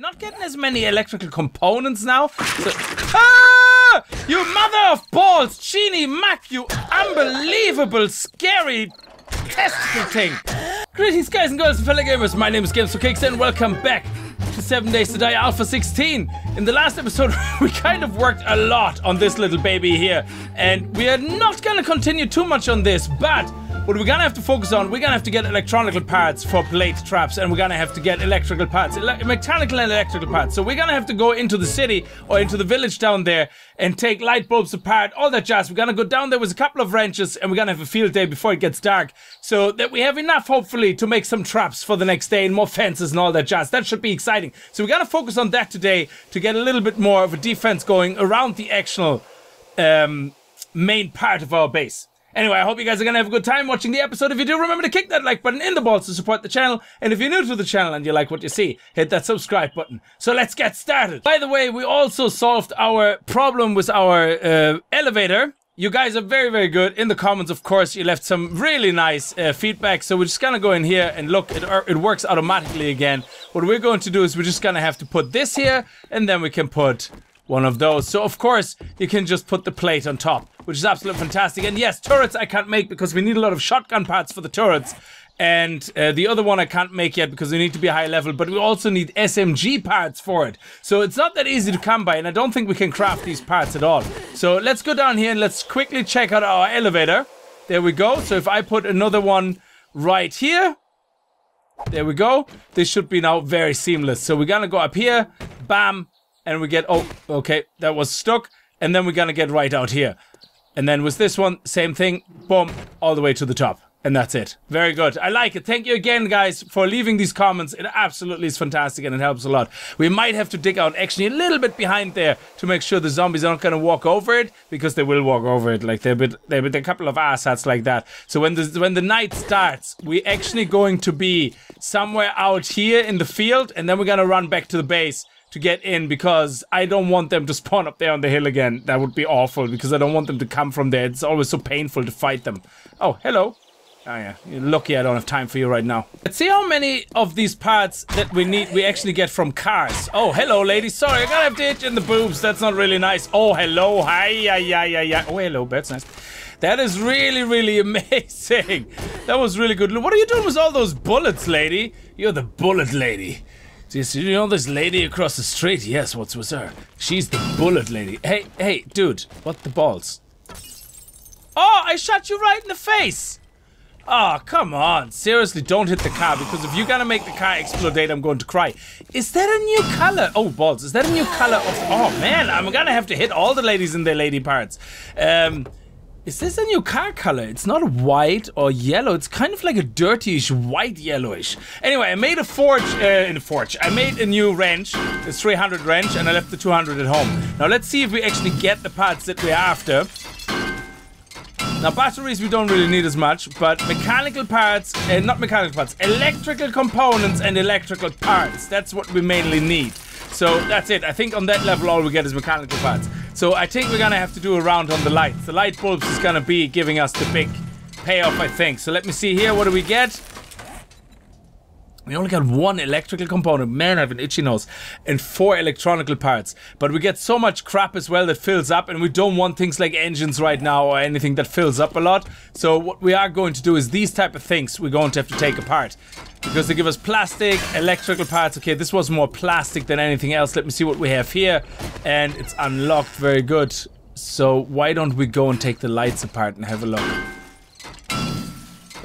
not getting as many electrical components now. So, ah! You mother of balls, Genie Mac, you unbelievable, scary testicle thing. Greetings, guys and girls and fellow gamers. My name is Games for Kicks, and welcome back to 7 Days to Die Alpha 16. In the last episode, we kind of worked a lot on this little baby here, and we are not going to continue too much on this, but what we're gonna have to focus on, we're gonna have to get electronical parts for plate traps, and we're gonna have to get electrical parts, ele mechanical and electrical parts. So we're gonna have to go into the city or into the village down there and take light bulbs apart, all that jazz. We're gonna go down there with a couple of wrenches, and we're gonna have a field day before it gets dark, so that we have enough, hopefully, to make some traps for the next day and more fences and all that jazz. That should be exciting. So we're gonna focus on that today to get a little bit more of a defense going around the actual um, main part of our base. Anyway, I hope you guys are going to have a good time watching the episode. If you do, remember to kick that like button in the balls to support the channel. And if you're new to the channel and you like what you see, hit that subscribe button. So let's get started. By the way, we also solved our problem with our uh, elevator. You guys are very, very good. In the comments, of course, you left some really nice uh, feedback. So we're just going to go in here and look, it, it works automatically again. What we're going to do is we're just going to have to put this here and then we can put one of those. So of course, you can just put the plate on top, which is absolutely fantastic. And yes, turrets I can't make because we need a lot of shotgun parts for the turrets. And uh, the other one I can't make yet because we need to be high level, but we also need SMG parts for it. So it's not that easy to come by, and I don't think we can craft these parts at all. So let's go down here and let's quickly check out our elevator. There we go. So if I put another one right here, there we go. This should be now very seamless. So we're gonna go up here, bam, and we get, oh, okay, that was stuck. And then we're gonna get right out here. And then with this one, same thing, boom, all the way to the top. And that's it. Very good. I like it. Thank you again, guys, for leaving these comments. It absolutely is fantastic and it helps a lot. We might have to dig out actually a little bit behind there to make sure the zombies aren't going to walk over it because they will walk over it. Like they're a bit, they're a, couple of asshats like that. So when the when the night starts, we're actually going to be somewhere out here in the field, and then we're gonna run back to the base to get in because I don't want them to spawn up there on the hill again. That would be awful because I don't want them to come from there. It's always so painful to fight them. Oh, hello. Oh yeah, you're lucky I don't have time for you right now. Let's see how many of these parts that we need we actually get from cars. Oh, hello lady. Sorry, I gotta have to in the boobs. That's not really nice. Oh, hello. Hi, yeah, yeah, yeah, yeah. Oh, hello, that's nice. That is really, really amazing. That was really good. What are you doing with all those bullets, lady? You're the bullet lady. You know this lady across the street? Yes, what's with her? She's the bullet lady. Hey, hey, dude, what the balls? Oh, I shot you right in the face! Oh, come on. Seriously, don't hit the car because if you're gonna make the car explode, I'm going to cry. Is that a new color? Oh, balls. Is that a new color of... Oh, man, I'm gonna have to hit all the ladies in their lady parts. Um, is this a new car color? It's not white or yellow. It's kind of like a dirtyish white yellowish. Anyway, I made a forge uh, in a forge. I made a new wrench, the 300 wrench, and I left the 200 at home. Now let's see if we actually get the parts that we're after. Now batteries we don't really need as much, but mechanical parts, uh, not mechanical parts, electrical components and electrical parts. That's what we mainly need. So that's it. I think on that level all we get is mechanical parts. So I think we're gonna have to do a round on the lights. The light bulbs is gonna be giving us the big payoff, I think. So let me see here. What do we get? We only got one electrical component. Man, I have an itchy nose. And four electronical parts. But we get so much crap as well that fills up. And we don't want things like engines right now or anything that fills up a lot. So what we are going to do is these type of things we're going to have to take apart. Because they give us plastic, electrical parts. Okay, this was more plastic than anything else. Let me see what we have here. And it's unlocked. Very good. So why don't we go and take the lights apart and have a look.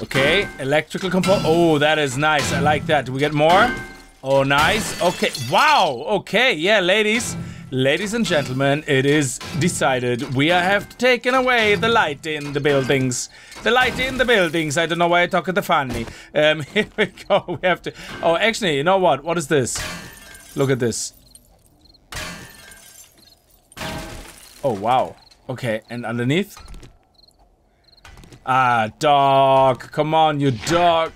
Okay, electrical component. Oh, that is nice. I like that. Do we get more? Oh, nice. Okay, wow. Okay, yeah, ladies. Ladies and gentlemen, it is decided we have taken away the light in the buildings. The light in the buildings. I don't know why I talk at the funny. Um, here we go. We have to... Oh, actually, you know what? What is this? Look at this. Oh, wow. Okay, and underneath? Ah, dog. Come on, you dog.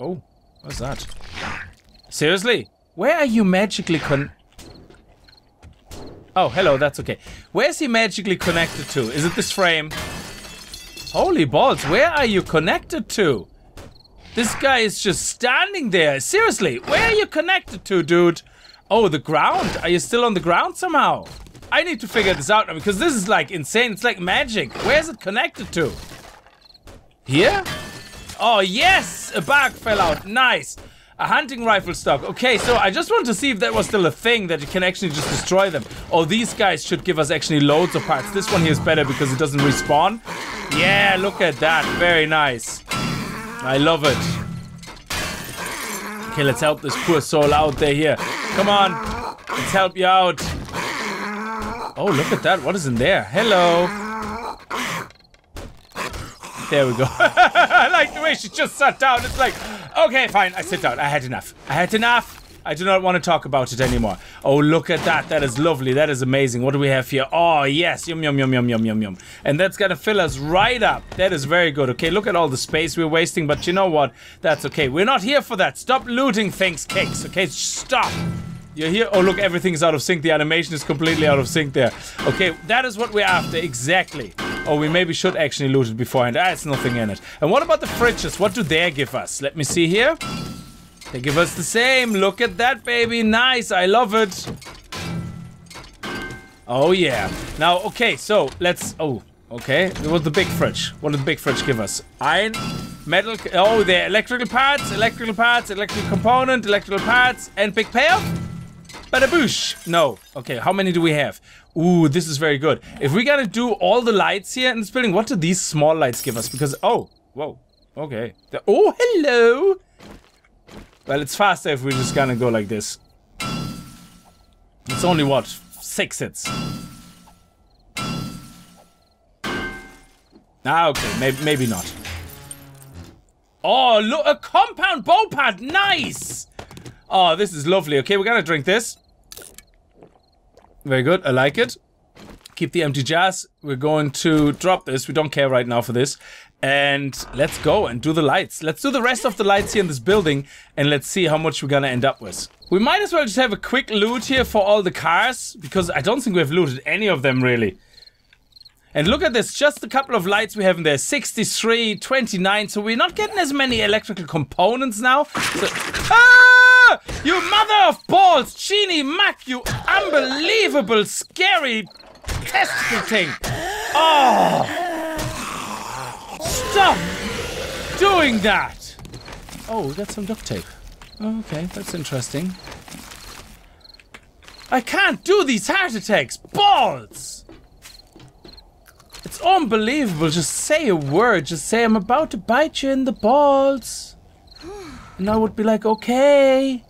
Oh, what's that? Seriously? Where are you magically con... Oh, hello, that's okay. Where's he magically connected to? Is it this frame? Holy balls, where are you connected to? This guy is just standing there. Seriously, where are you connected to, dude? Oh, the ground. Are you still on the ground somehow? I need to figure this out now because this is like insane. It's like magic. Where's it connected to? Here? Oh, yes! A bag fell out. Nice. A hunting rifle stock. Okay, so I just want to see if that was still a thing that you can actually just destroy them. Oh, these guys should give us actually loads of parts. This one here is better because it doesn't respawn. Yeah, look at that. Very nice. I love it. Okay, let's help this poor soul out there here. Come on. Let's help you out. Oh, look at that. What is in there? Hello. There we go. I like the way she just sat down. It's like, okay, fine. I sit down. I had enough. I had enough. I do not want to talk about it anymore. Oh, look at that. That is lovely. That is amazing. What do we have here? Oh, yes. Yum, yum, yum, yum, yum, yum, yum. And that's going to fill us right up. That is very good. Okay, look at all the space we're wasting. But you know what? That's okay. We're not here for that. Stop looting things, cakes. Okay, stop. You're here. Oh, look, everything's out of sync. The animation is completely out of sync there. Okay, that is what we're after. Exactly. Oh, we maybe should actually loot it beforehand. Ah, it's nothing in it. And what about the fridges? What do they give us? Let me see here. They give us the same. Look at that, baby. Nice. I love it. Oh, yeah. Now, okay, so let's... Oh, okay. What was the big fridge? What did the big fridge give us? Iron, metal... Oh, the electrical parts, electrical parts, electrical component, electrical parts, and big payoff? Badaboosh. No. Okay, how many do we have? Ooh, this is very good. If we gotta do all the lights here in this building, what do these small lights give us? Because... Oh, whoa. Okay. The, oh, hello! Well, it's faster if we're just gonna go like this. It's only, what, six hits. Ah, okay, maybe, maybe not. Oh, look, a compound bow pad, nice! Oh, this is lovely. Okay, we're gonna drink this. Very good, I like it. Keep the empty jars. We're going to drop this. We don't care right now for this. And let's go and do the lights. Let's do the rest of the lights here in this building and let's see how much we're gonna end up with. We might as well just have a quick loot here for all the cars because I don't think we've looted any of them really. And look at this, just a couple of lights we have in there. 63, 29, so we're not getting as many electrical components now. So, ah! You mother of balls! Genie Mac, you unbelievable, scary testicle thing! Oh! Stop doing that! Oh, we got some duct tape. Oh, okay, that's interesting. I can't do these heart attacks! Balls! It's unbelievable. Just say a word. Just say, I'm about to bite you in the balls. And I would be like, okay.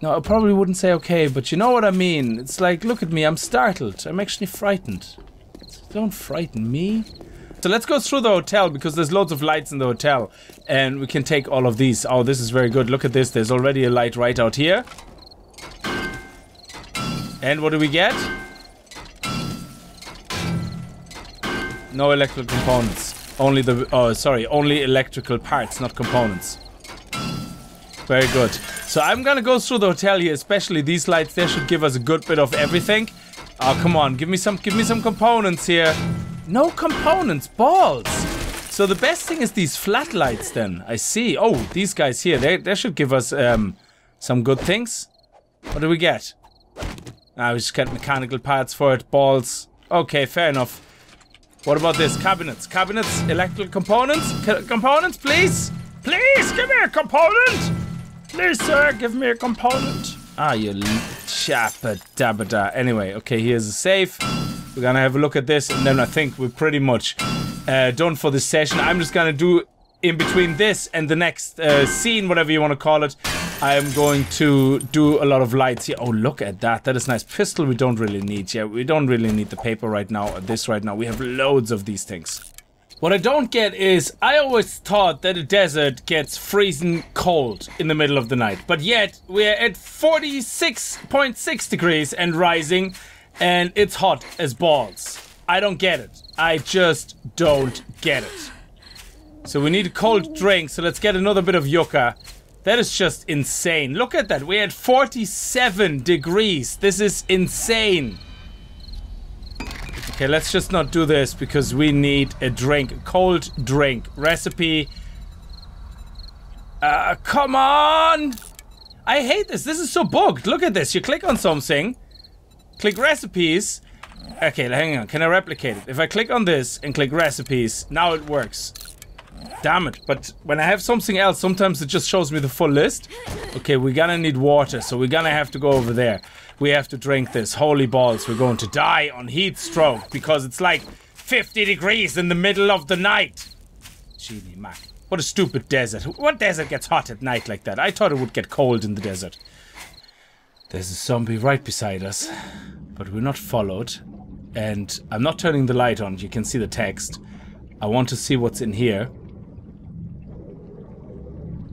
No, I probably wouldn't say okay, but you know what I mean. It's like, look at me, I'm startled. I'm actually frightened. Don't frighten me. So let's go through the hotel because there's loads of lights in the hotel. And we can take all of these. Oh, this is very good. Look at this. There's already a light right out here. And what do we get? No electrical components. Only the... Oh, sorry. Only electrical parts, not components. Very good. So I'm gonna go through the hotel here, especially these lights. They should give us a good bit of everything. Oh, come on. Give me some, give me some components here. No components. Balls. So the best thing is these flat lights then. I see. Oh, these guys here. They, they should give us um, some good things. What do we get? Ah, we just get mechanical parts for it. Balls. Okay, fair enough. What about this? Cabinets. Cabinets, electrical components. C components, please. Please, give me a component. Please, sir, give me a component. Ah, you chappa dabba da. Anyway, okay, here's a safe. We're gonna have a look at this, and then I think we're pretty much uh, done for this session. I'm just gonna do in between this and the next uh, scene, whatever you want to call it, I am going to do a lot of lights here. Oh, look at that. That is nice. Pistol we don't really need. Yeah, we don't really need the paper right now, or this right now. We have loads of these things. What I don't get is, I always thought that a desert gets freezing cold in the middle of the night. But yet, we're at 46.6 degrees and rising, and it's hot as balls. I don't get it. I just don't get it. So we need a cold drink, so let's get another bit of yucca. That is just insane. Look at that. We're at 47 degrees. This is insane. Okay, let's just not do this because we need a drink. A cold drink. Recipe. Uh, come on! I hate this. This is so bugged. Look at this. You click on something, click recipes. Okay, hang on. Can I replicate it? If I click on this and click recipes, now it works. Damn it. But when I have something else, sometimes it just shows me the full list. Okay, we're gonna need water, so we're gonna have to go over there. We have to drink this. Holy balls, we're going to die on heat stroke because it's like 50 degrees in the middle of the night. Genie Mac. What a stupid desert. What desert gets hot at night like that? I thought it would get cold in the desert. There's a zombie right beside us, but we're not followed. And I'm not turning the light on. You can see the text. I want to see what's in here.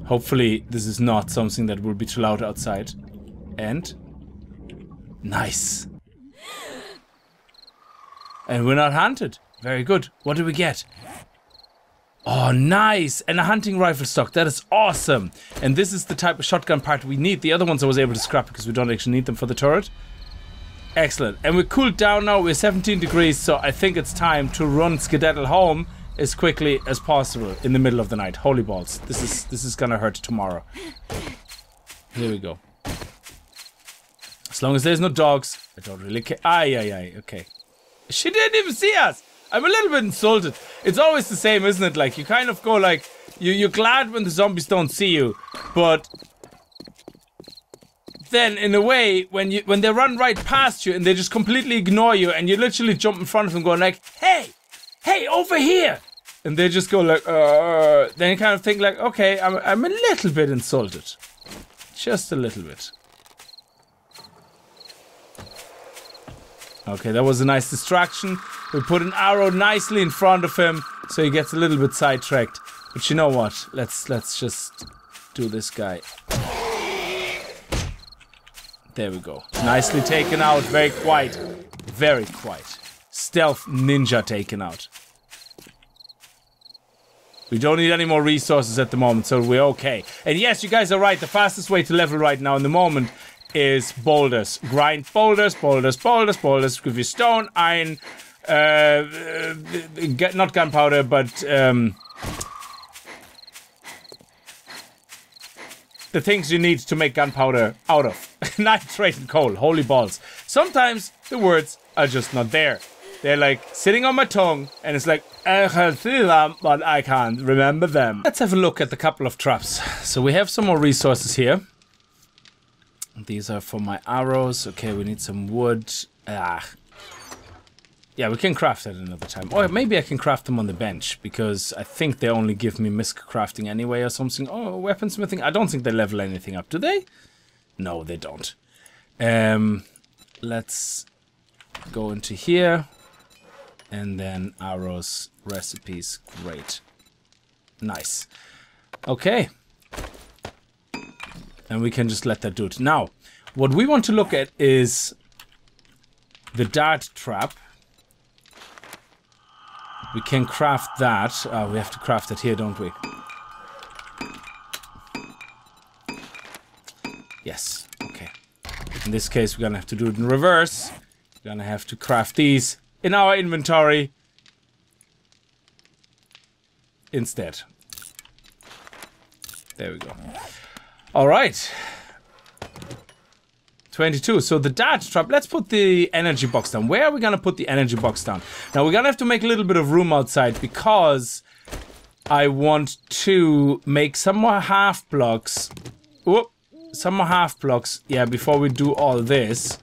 Hopefully this is not something that will be too loud outside. And... Nice. And we're not hunted. Very good. What do we get? Oh, nice! And a hunting rifle stock. That is awesome. And this is the type of shotgun part we need. The other ones I was able to scrap because we don't actually need them for the turret. Excellent. And we're cooled down now. We're 17 degrees, so I think it's time to run skedaddle home as quickly as possible in the middle of the night. Holy balls. This is this is gonna hurt tomorrow. Here we go. As long as there's no dogs, I don't really care. Aye, aye, aye. Okay. She didn't even see us. I'm a little bit insulted. It's always the same, isn't it? Like, you kind of go like, you, you're glad when the zombies don't see you, but then in a way, when you when they run right past you and they just completely ignore you and you literally jump in front of them going like, hey, hey, over here! And they just go like, uh, then you kind of think like, okay, I'm, I'm a little bit insulted. Just a little bit. Okay, that was a nice distraction. We put an arrow nicely in front of him, so he gets a little bit sidetracked. But you know what? Let's let's just do this guy. There we go. Nicely taken out. Very quiet. Very quiet. Stealth ninja taken out. We don't need any more resources at the moment, so we're okay. And yes, you guys are right. The fastest way to level right now in the moment is boulders. Grind boulders, boulders, boulders, boulders. Give stone, iron, uh, not gunpowder, but um, the things you need to make gunpowder out of. Nitrate and coal. Holy balls. Sometimes the words are just not there. They're like sitting on my tongue, and it's like, I can see them, but I can't remember them. Let's have a look at the couple of traps. So we have some more resources here. These are for my arrows. Okay, we need some wood. Ah. Yeah, we can craft that another time. Or maybe I can craft them on the bench, because I think they only give me misc crafting anyway or something. Oh, weaponsmithing. I don't think they level anything up, do they? No, they don't. Um, let's go into here. And then arrows, recipes. Great. Nice. Okay. And we can just let that do it. Now, what we want to look at is the dart trap. We can craft that. Uh, we have to craft it here, don't we? Yes. Okay. In this case, we're gonna have to do it in reverse. We're gonna have to craft these in our inventory instead. There we go. All right. 22. So the dart trap, let's put the energy box down. Where are we going to put the energy box down? Now we're going to have to make a little bit of room outside because I want to make some more half blocks. Whoop. Some more half blocks. Yeah, before we do all this.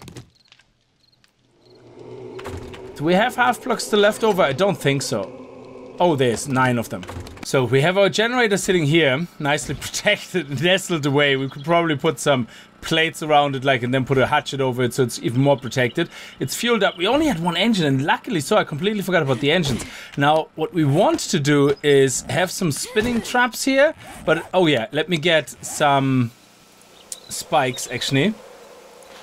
Do we have half blocks still left over? I don't think so. Oh, there's nine of them. So we have our generator sitting here, nicely protected, nestled away. We could probably put some plates around it, like, and then put a hatchet over it so it's even more protected. It's fueled up. We only had one engine, and luckily so, I completely forgot about the engines. Now, what we want to do is have some spinning traps here, but, oh yeah, let me get some spikes, actually.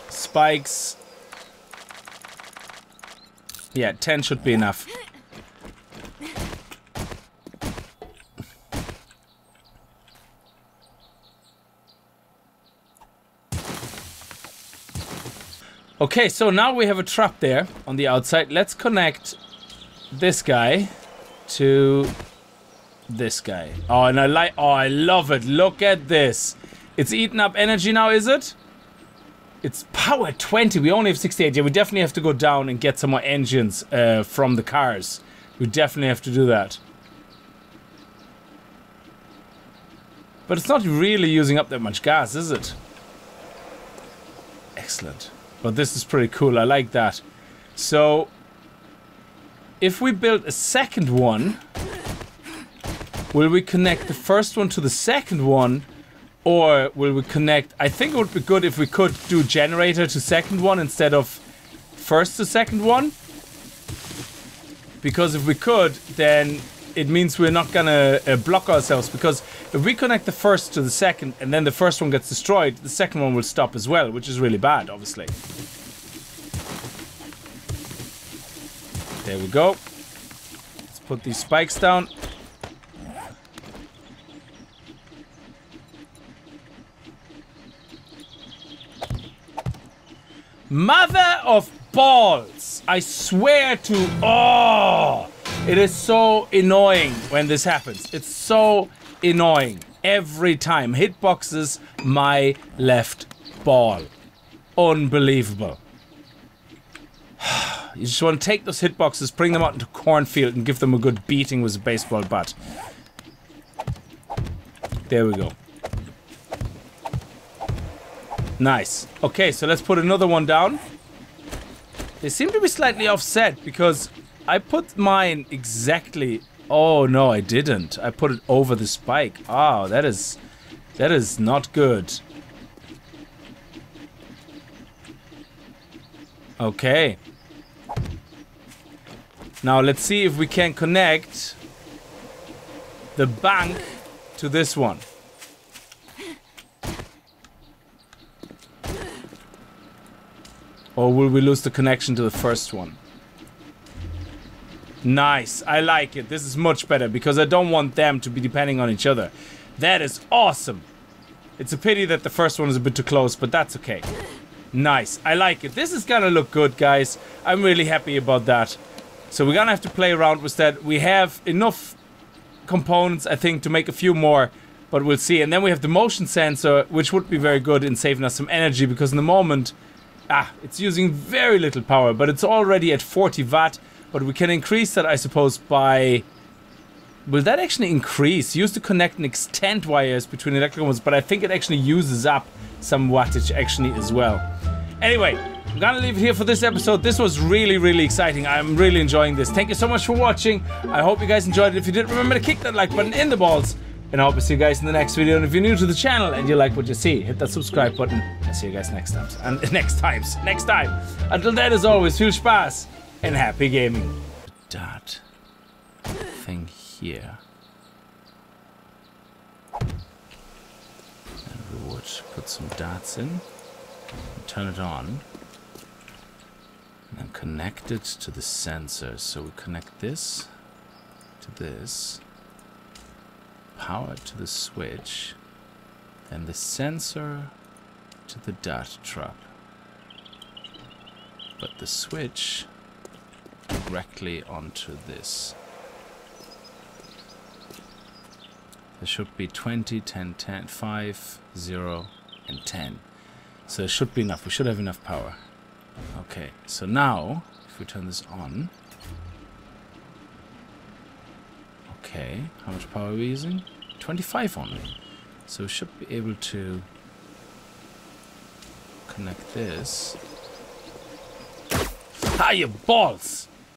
Spikes. Yeah, 10 should be enough. Okay, so now we have a trap there on the outside. Let's connect this guy to this guy. Oh, and I like, oh, I love it. Look at this. It's eating up energy now, is it? It's power 20. We only have 68. Yeah, we definitely have to go down and get some more engines uh, from the cars. We definitely have to do that. But it's not really using up that much gas, is it? Excellent. But this is pretty cool. I like that. So, if we build a second one, will we connect the first one to the second one? Or will we connect... I think it would be good if we could do generator to second one instead of first to second one. Because if we could, then it means we're not gonna uh, block ourselves because if we connect the first to the second and then the first one gets destroyed, the second one will stop as well, which is really bad, obviously. There we go. Let's put these spikes down. Mother of balls! I swear to... Oh! It is so annoying when this happens. It's so annoying. Every time. Hitboxes my left ball. Unbelievable. You just want to take those hitboxes, bring them out into cornfield, and give them a good beating with a baseball bat. There we go. Nice. Okay, so let's put another one down. They seem to be slightly offset because I put mine exactly... Oh, no, I didn't. I put it over the spike. Oh, that is... That is not good. Okay. Now, let's see if we can connect the bank to this one. Or will we lose the connection to the first one? Nice. I like it. This is much better because I don't want them to be depending on each other. That is awesome. It's a pity that the first one is a bit too close, but that's okay. Nice. I like it. This is gonna look good, guys. I'm really happy about that. So we're gonna have to play around with that. We have enough components, I think, to make a few more, but we'll see. And then we have the motion sensor, which would be very good in saving us some energy, because in the moment, ah, it's using very little power, but it's already at 40 watt. But we can increase that, I suppose, by... Will that actually increase? Used to connect and extend wires between electrical ones, but I think it actually uses up some wattage actually as well. Anyway, I'm gonna leave it here for this episode. This was really, really exciting. I'm really enjoying this. Thank you so much for watching. I hope you guys enjoyed it. If you did, remember to kick that like button in the balls. And I hope to see you guys in the next video. And if you're new to the channel and you like what you see, hit that subscribe button. I'll see you guys next time. And next times. Next time. Until then, as always, viel Spaß and happy gaming. That thing here. And we would put some darts in, turn it on, and then connect it to the sensor. So we connect this to this, power to the switch, and the sensor to the dart trap. But the switch directly onto this. There should be 20, 10, 10, 5, 0, and 10. So it should be enough. We should have enough power. Okay, so now, if we turn this on... Okay, how much power are we using? 25 only. So we should be able to connect this. Ah, your balls!